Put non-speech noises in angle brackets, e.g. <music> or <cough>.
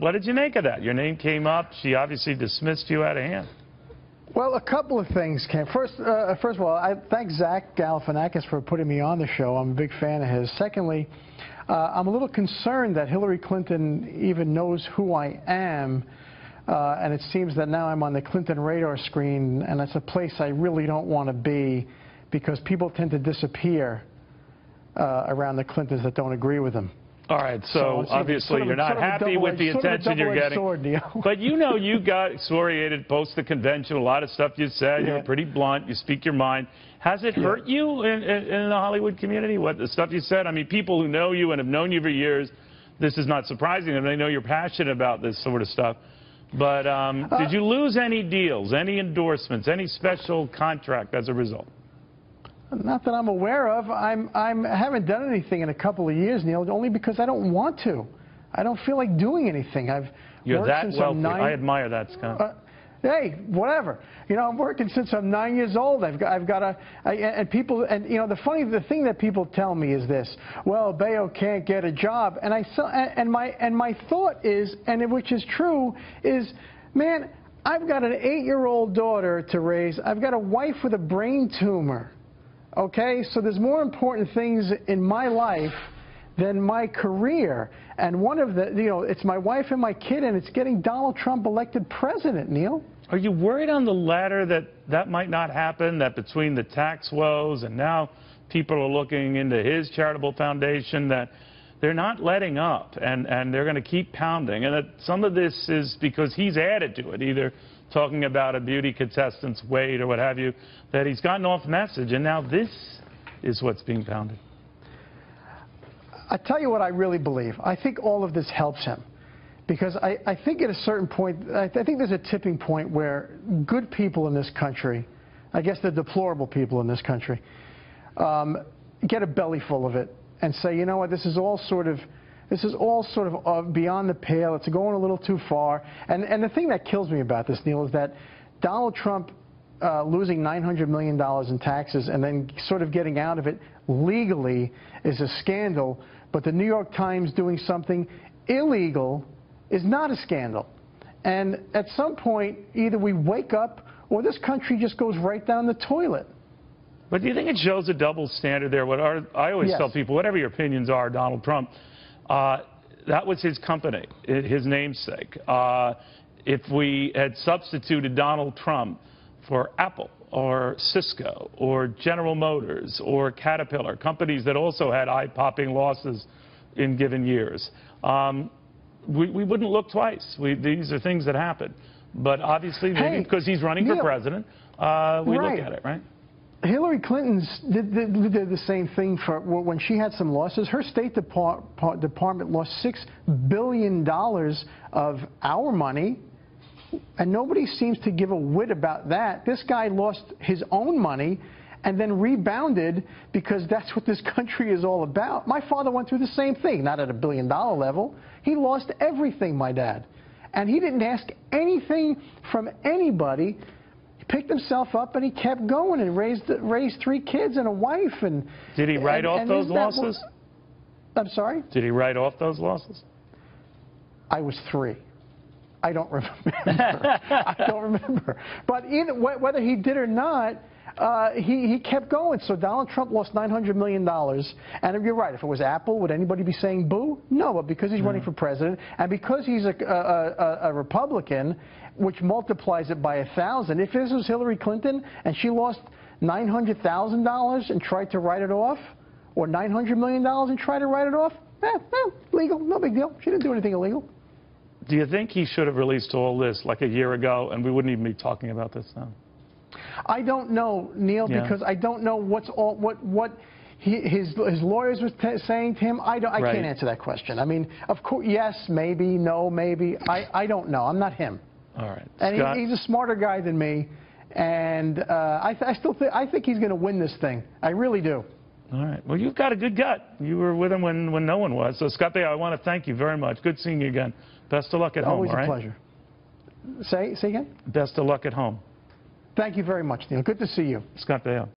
what did you make of that? Your name came up. She obviously dismissed you out of hand. Well, a couple of things came. First, uh, first of all, I thank Zach Galifianakis for putting me on the show. I'm a big fan of his. Secondly, uh, I'm a little concerned that Hillary Clinton even knows who I am. Uh, and it seems that now I'm on the Clinton radar screen, and it's a place I really don't want to be because people tend to disappear uh, around the Clintons that don't agree with them. All right, so, So obviously you're not sort of a happy with the double-edged- sort of a attention you're getting. sword, But you know you <laughs> got excoriated post the convention, a lot of stuff you said, Yeah. pretty blunt, you speak your mind. Has it hurt you in, in, in the Hollywood community, what the stuff you said? I mean, people who know you and have known you for years, this is not surprising, and they know you're passionate about this sort of stuff. But um, Uh, did you lose any deals, any endorsements, any special contract as a result? Not that I'm aware of. I'm, I'm, I haven't done anything in a couple of years, Neil, only because I don't want to. I don't feel like doing anything. I've You're that since wealthy. Nine. I admire that, Scott. Uh, hey, whatever. You know, I'm working since I'm nine years old. I've got, I've got a, I, and people, and you know, the funny, the thing that people tell me is this: well, Baio can't get a job, and I, so- and my, and my thought is, and it- which is true, is, man, I've got an eight-year-old daughter to raise. I've got a wife with a brain tumor. Okay, so there's more important things in my life than my career. And one of the, you know, it's my wife and my kid, and it's getting Donald Trump elected president, Neil. Are you worried on the latter that that might not happen, that between the tax woes and now people are looking into his charitable foundation, that they're not letting up and, and they're going to keep pounding, and that some of this is because he's added to it, either talking about a beauty contestant's weight or what have you, that he's gotten off message, and now this is what's being pounded. I tell you what I really believe. I think all of this helps him. Because I, I think at a certain point, I, I think there's a tipping point where good people in this country, I guess the deplorable people in this country, um, get a belly full of it and say, you know what, this is all sort of, this is all sort of uh, beyond the pale. It's going a little too far. And, and the thing that kills me about this, Neil, is that Donald Trump uh, losing $900 million in taxes and then sort of getting out of it legally is a scandal, but the New York Times doing something illegal is not a scandal. And at some point, either we wake up or this country just goes right down the toilet. But do you think it shows a double standard there? What I always Yes. tell people, whatever your opinions are, Donald Trump, that was his company, his namesake. Uh, if we had substituted Donald Trump for Apple or Cisco or General Motors or Caterpillar, companies that also had eye-popping losses in given years, um, we, we wouldn't look twice. We, these are things that happen. But obviously, maybe Hey, because he's running for president, uh, we Right. look at it, right? Hillary Clinton did, did, did the same thing for when she had some losses. Her State Depart, Department lost six billion dollars of our money, and nobody seems to give a whit about that. This guy lost his own money and then rebounded because that's what this <laughs> country is all about. My father went through the same thing, not at a billion dollar level. He lost everything, my dad. And he didn't ask anything from anybody. Picked himself up and he kept going and raised raised three kids and a wife and Did he write and- off and those isn't that what- losses? I'm sorry? Did he write off those losses? I was three. I don't <laughs> remember. I don't remember. But either whether he did or not, uh, he, he kept going. So Donald Trump lost $900 million. And you're right. If it was Apple, would anybody be saying boo? No, but because he's running for president and because he's a, a, a, a Republican, which multiplies it by a thousand. If this was Hillary Clinton and she lost $900,000 and tried to write it off, or $900 million and tried to write it off, eh, eh, legal, no big deal. She didn't do anything illegal. Do you think he should have released all this like a year ago and we wouldn't even be talking about this now? I don't know, Neil, Yeah. because I don't know what's all what what he, his his lawyers were t- saying to him. I don't. I Right. can't answer that question. I mean, of course, yes, maybe, no, maybe. I I don't know. I'm not him, All right. and he, he's a smarter guy than me. And uh, I, th- I still think I think he's going to win this thing. I really do. all right. Well, you've got a good gut. You were with him when, when no one was. So, Scott Baio, I want to thank you very much. Good seeing you again. Best of luck at home, Always a right? pleasure. Say say again. Best of luck at home. Thank you very much, Neil. Good to see you. Scott Baio.